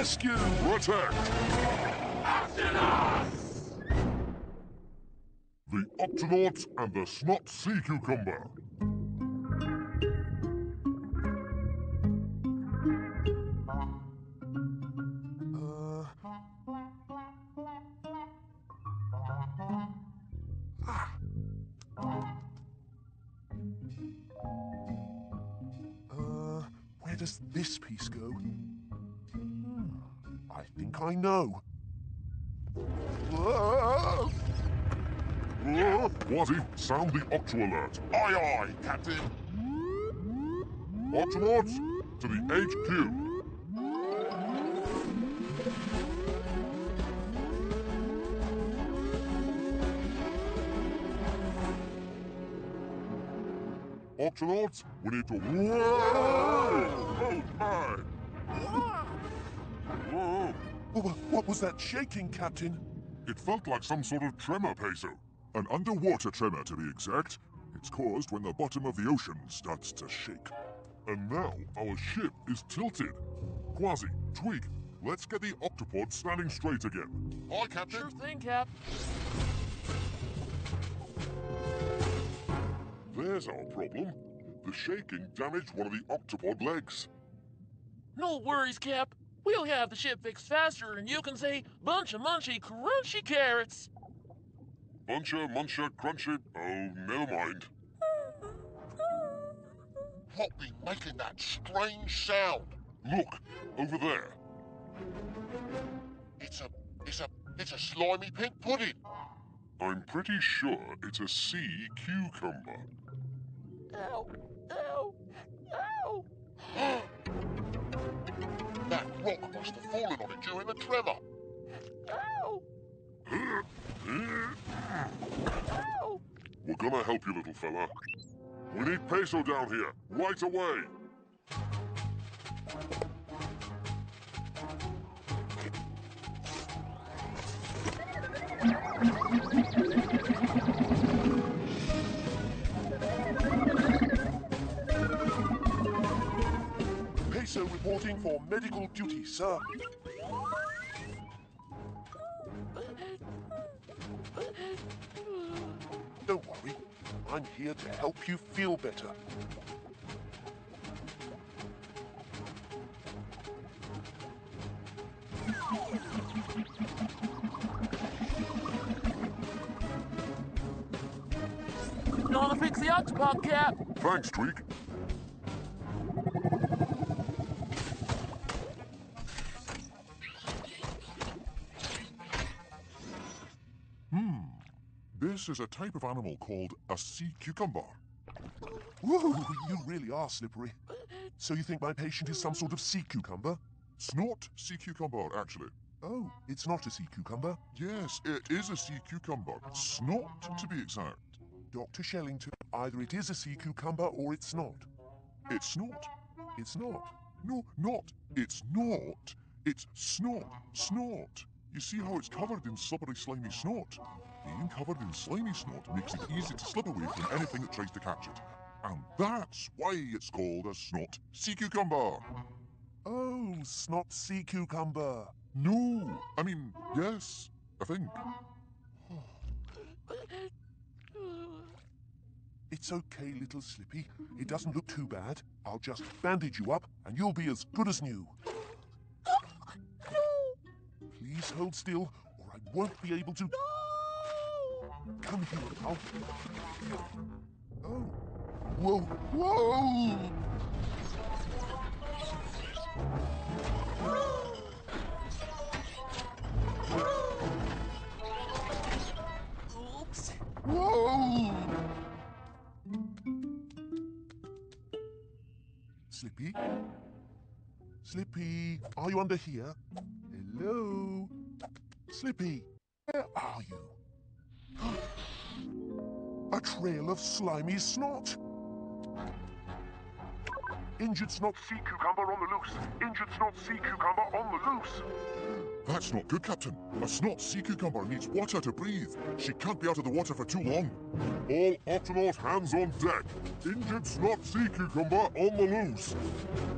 rescue! Protect! The Octonaut and the Snot Sea Cucumber. Uh... Ah. Uh, where does this piece go? I know. Uh, sound the Octo alert. Aye, aye, Captain. Octonauts, to the HQ. Octonauts, we need to... Whoa! Oh! What was that shaking, Captain? It felt like some sort of tremor, Peso. An underwater tremor, to be exact. It's caused when the bottom of the ocean starts to shake. And now our ship is tilted. Kwazii, Tweak, let's get the octopod standing straight again. Aye, Captain. Sure thing, Cap. There's our problem. The shaking damaged one of the octopod legs. No worries, Cap. We'll have the ship fixed faster, and you can say bunch of munchy crunchy carrots. Muncher, muncher, crunchy. Oh, never mind. What be making that strange sound? Look, over there. It's a, it's a, it's a slimy pink pudding. I'm pretty sure it's a sea cucumber. Ow, ow, ow. that rock must have fallen on it during the tremor. Ow! Ow! We're gonna help you, little fella. We need Peso down here, right away. For medical duty, sir. Don't worry. I'm here to help you feel better. Gonna fix the octopod, Cap. Thanks, Tweak. This is a type of animal called a sea cucumber. Woo, you really are slippery. So you think my patient is some sort of sea cucumber? Snot sea cucumber, actually. Oh, it's not a sea cucumber. Yes, it is a sea cucumber. Snot, to be exact. Dr. Shellington, either it is a sea cucumber or it's not. It's not. It's not. No, not. It's not. It's snort. Snot. You see how it's covered in slippery, slimy snot? Being covered in slimy snot makes it easy to slip away from anything that tries to catch it. And that's why it's called a snot sea cucumber. Oh, snot sea cucumber. No, I mean, yes, I think. It's okay, little Slippy. It doesn't look too bad. I'll just bandage you up and you'll be as good as new. Please hold still or I won't be able to. Come here, now. Oh. Whoa, whoa! Oops. Whoa! Slippy? Slippy, are you under here? Hello? Slippy, where are you? A trail of slimy snot! Injured snot sea cucumber on the loose! Injured snot sea cucumber on the loose! That's not good, Captain. A snot sea cucumber needs water to breathe. She can't be out of the water for too long. All Octonaut hands on deck. Injured snot sea cucumber on the loose.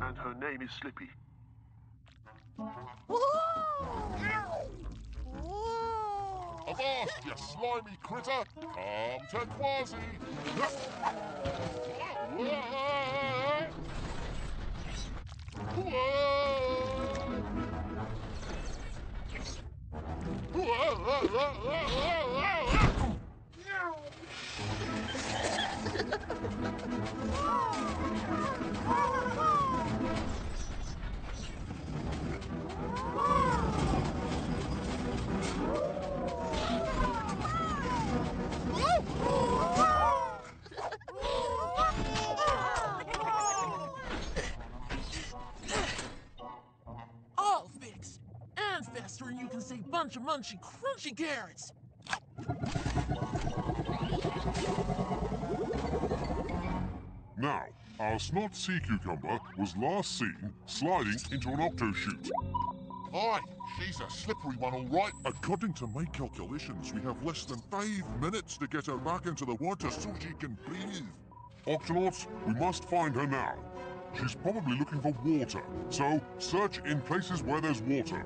And her name is Slippy. Avast, you slimy critter! Come to Kwazii! say bunch of munchy crunchy carrots. Now, our snot sea cucumber was last seen sliding into an octo chute. Aye, she's a slippery one, all right. According to my calculations, we have less than five minutes to get her back into the water so she can breathe. Octonauts, we must find her now. She's probably looking for water, so search in places where there's water.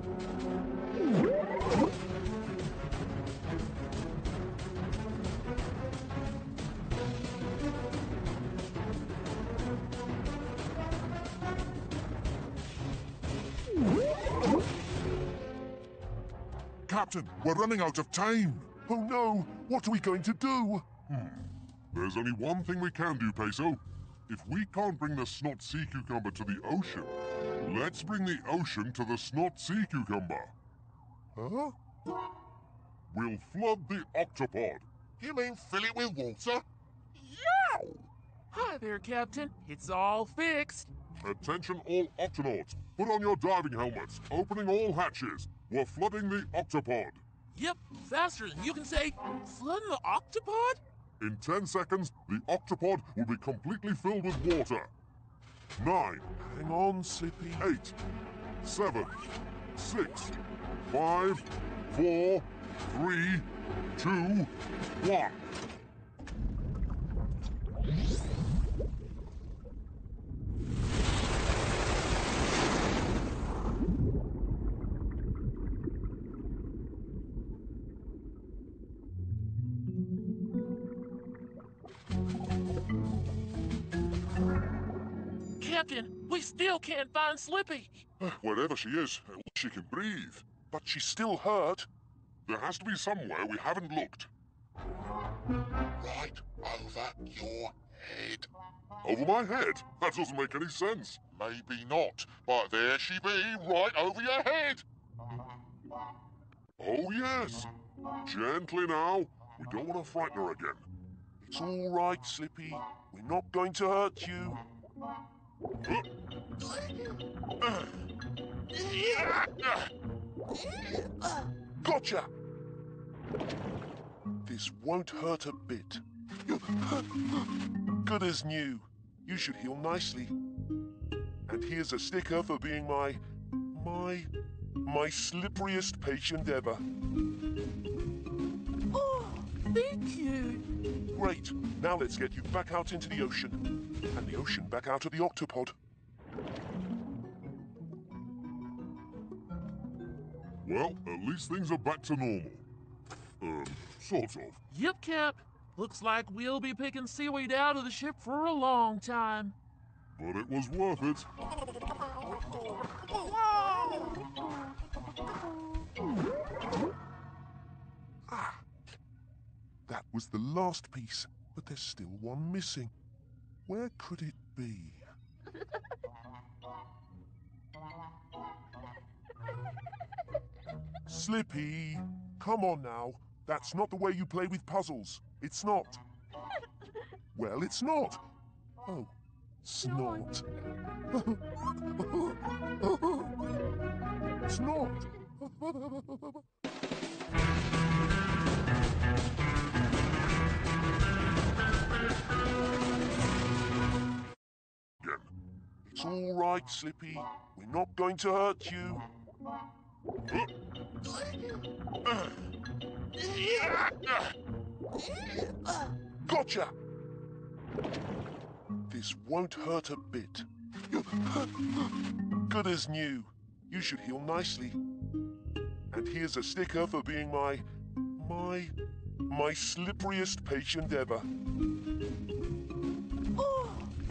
Captain, we're running out of time. Oh no, what are we going to do? Hmm. There's only one thing we can do, Peso. If we can't bring the snot sea cucumber to the ocean, let's bring the ocean to the snot sea cucumber. Huh? We'll flood the octopod. You mean fill it with water? Yeah! Hi there, Captain. It's all fixed. Attention all octonauts. Put on your diving helmets. Opening all hatches. We're flooding the octopod. Yep, faster than you can say flooding the octopod? In 10 seconds, the octopod will be completely filled with water. Nine, Hang on, Slippy. eight, seven, six, five, four, three, two, one. Captain, we still can't find Slippy. Wherever she is, at least she can breathe. But she's still hurt. There has to be somewhere we haven't looked. Right over your head. Over my head? That doesn't make any sense. Maybe not, but there she be, right over your head. Oh, yes. Gently now. We don't want to frighten her again. It's all right, Slippy. We're not going to hurt you. Uh. Uh. Gotcha! This won't hurt a bit. Good as new. You should heal nicely. And here's a sticker for being my, my, my slipperiest patient ever. Oh, thank you. Great. Now let's get you back out into the ocean. And the ocean back out of the octopod. Well, at least things are back to normal. Um, sort of. Yep, Cap. Looks like we'll be picking seaweed out of the ship for a long time. But it was worth it. ah, That was the last piece, but there's still one missing. Where could it be? Slippy, come on now. That's not the way you play with puzzles. It's not. Well, it's not. Oh, snort. snort. It's all right, Slippy. We're not going to hurt you. Gotcha! This won't hurt a bit. Good as new. You should heal nicely. And here's a sticker for being my, My, my slipperiest patient ever.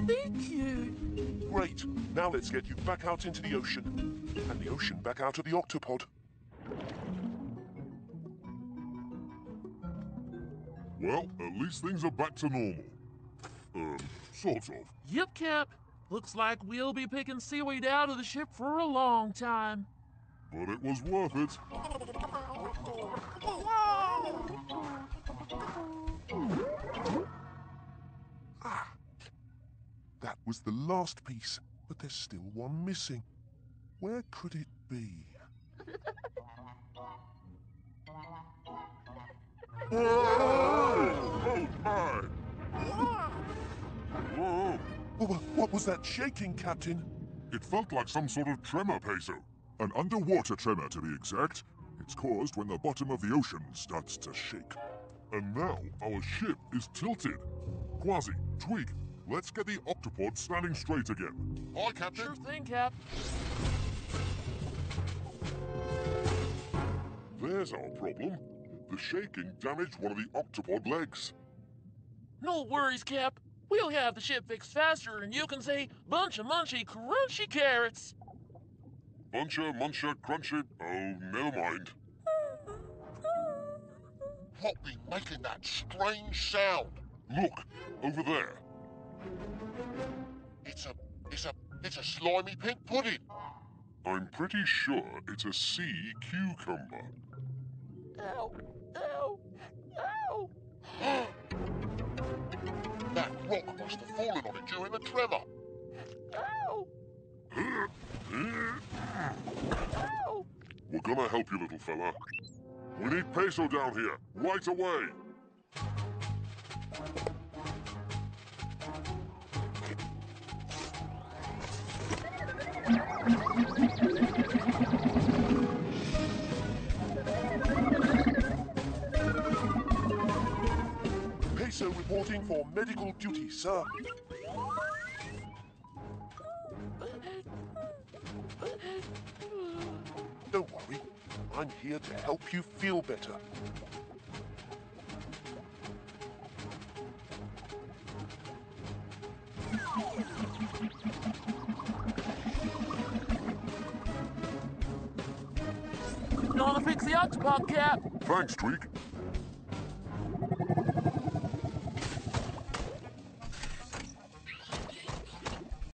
Thank you. Great. Now let's get you back out into the ocean. And the ocean back out of the octopod. Well, at least things are back to normal. Um, sort of. Yep, Cap. Looks like we'll be picking seaweed out of the ship for a long time. But it was worth it. That was the last piece, but there's still one missing. Where could it be? Oh! What was that shaking, Captain? It felt like some sort of tremor, Peso. An underwater tremor, to be exact. It's caused when the bottom of the ocean starts to shake. And now our ship is tilted. Kwazii, Tweak, let's get the octopod standing straight again. Hi, Captain. Sure thing, Cap. There's our problem. The shaking damaged one of the octopod legs. No worries, Cap. We'll have the ship fixed faster, and you can say bunch of munchy crunchy carrots. Buncher, muncher, crunchy. Oh, never mind. What be making that strange sound? Look, over there. It's a, it's a, it's a slimy pink pudding. I'm pretty sure it's a sea cucumber. Ow, ow, ow. that rock must have fallen on it during the tremor. Ow! Ow! We're gonna help you, little fella. We need Peso down here, right away. Reporting for medical duty, sir. Don't worry. I'm here to help you feel better. Gonna fix the octopod, Cap. Thanks, Tweak.